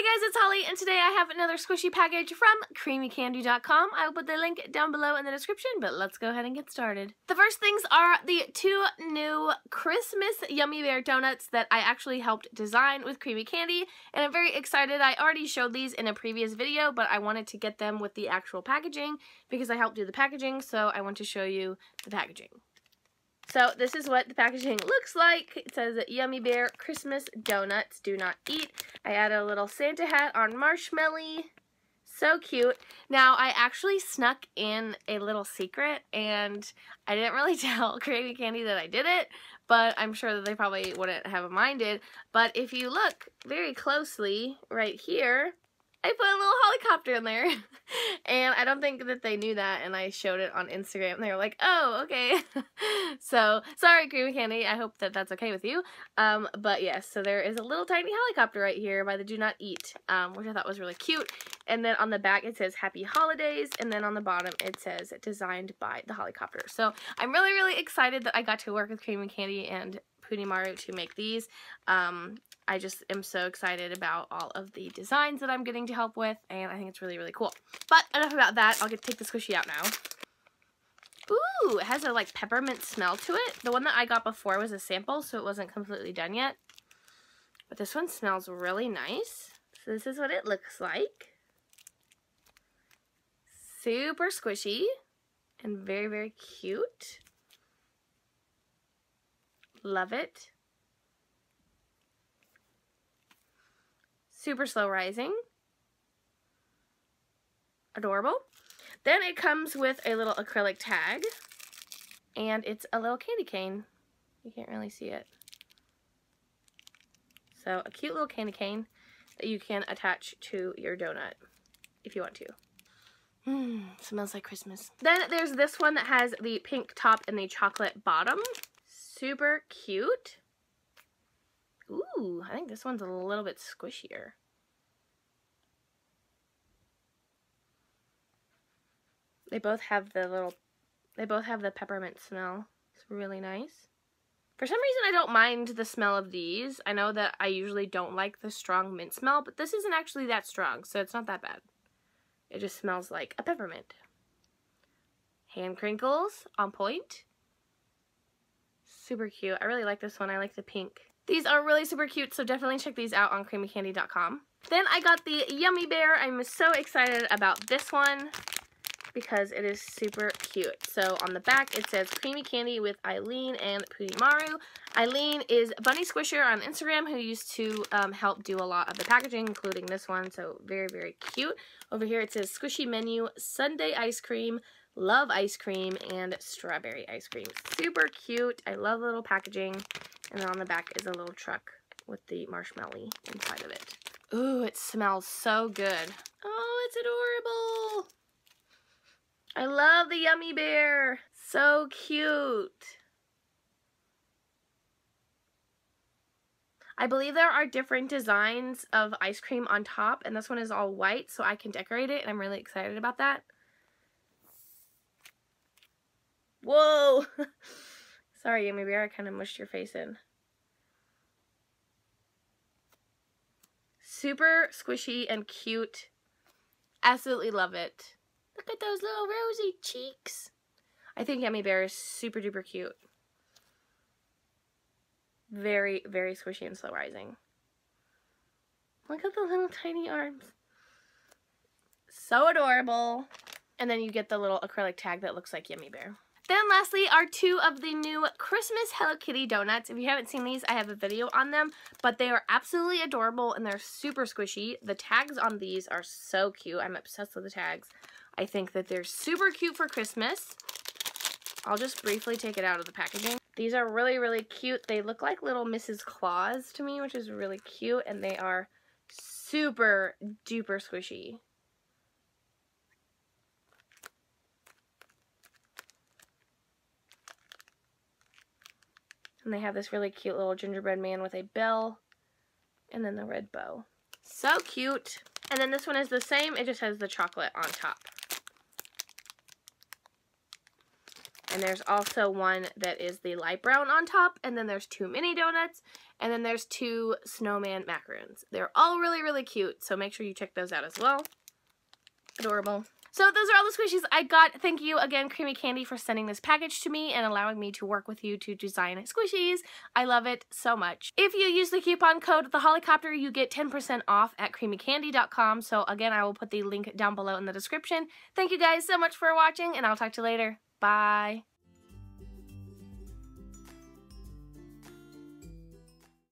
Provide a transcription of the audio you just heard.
Hey guys, it's Holly, and today I have another squishy package from Creamiicandy.com. I will put the link down below in the description, but let's go ahead and get started. The first things are the two new Christmas Yummiibear donuts that I actually helped design with Creamiicandy, and I'm very excited. I already showed these in a previous video, but I wanted to get them with the actual packaging because I helped do the packaging, so I want to show you the packaging. So this is what the packaging looks like. It says Yummiibear Christmas Donuts Do Not Eat. I added a little Santa hat on Marshmallow. So cute. Now, I actually snuck in a little secret, and I didn't really tell Creamiicandy that I did it, but I'm sure that they probably wouldn't have minded. But if you look very closely right here, I put a little helicopter in there. and I don't think that they knew that and I showed it on Instagram. And they were like, oh, okay. so, sorry, Creamiicandy. I hope that that's okay with you. Um, but yes, so there is a little tiny helicopter right here by the Do Not Eat, um, which I thought was really cute. And then on the back it says Happy Holidays. And then on the bottom it says designed by the Hollycopter. So, I'm really, really excited that I got to work with Creamiicandy and Punimaru to make these. Um, I just am so excited about all of the designs that I'm getting to help with, and I think it's really, really cool. But enough about that. I'll get take the squishy out now. Ooh, it has a like peppermint smell to it. The one that I got before was a sample, so it wasn't completely done yet. But this one smells really nice. So this is what it looks like. Super squishy and very, very cute. Love it. Super slow rising. Adorable. Then it comes with a little acrylic tag. And it's a little candy cane. You can't really see it. So a cute little candy cane that you can attach to your donut if you want to. Mmm, smells like Christmas. Then there's this one that has the pink top and the chocolate bottom. Super cute. Ooh, I think this one's a little bit squishier. They both have the little, they both have the peppermint smell. It's really nice. For some reason, I don't mind the smell of these. I know that I usually don't like the strong mint smell, but this isn't actually that strong, so it's not that bad. It just smells like a peppermint. Hand crinkles on point. Super cute. I really like this one. I like the pink. These are really super cute, so definitely check these out on creamiicandy.com. Then I got the Yummiibear. I'm so excited about this one because it is super cute. So on the back it says Creamiicandy with Eileen and Punimaru. Eileen is Bunny Squisher on Instagram who used to um, help do a lot of the packaging, including this one. So very, very cute. Over here it says Squishy Menu, Sunday Ice Cream, Love Ice Cream, and Strawberry Ice Cream. Super cute. I love the little packaging. And then on the back is a little truck with the marshmallow inside of it. Ooh, it smells so good. Oh, it's adorable. I love the Yummiibear. So cute. I believe there are different designs of ice cream on top, and this one is all white, so I can decorate it, and I'm really excited about that. Whoa! Sorry, Yummiibear, I kind of mushed your face in. Super squishy and cute. Absolutely love it. Look at those little rosy cheeks. I think Yummiibear is super duper cute. Very, very squishy and slow rising. Look at the little tiny arms. So adorable. And then you get the little acrylic tag that looks like Yummiibear. Then lastly are two of the new Christmas Hello Kitty donuts. If you haven't seen these, I have a video on them, but they are absolutely adorable and they're super squishy. The tags on these are so cute. I'm obsessed with the tags. I think that they're super cute for Christmas. I'll just briefly take it out of the packaging. These are really, really cute. They look like little Mrs. Claus to me, which is really cute, and they are super duper squishy. And they have this really cute little gingerbread man with a bell and then the red bow. So cute. And then this one is the same. It just has the chocolate on top. And there's also one that is the light brown on top. And then there's two mini donuts. And then there's two snowman macaroons. They're all really, really cute, so make sure you check those out as well. Adorable. So those are all the squishies I got. Thank you again, Creamiicandy, for sending this package to me and allowing me to work with you to design squishies. I love it so much. If you use the coupon code The Hollycopter, you get 10% off at creamiicandy.com. So again, I will put the link down below in the description. Thank you guys so much for watching, and I'll talk to you later. Bye.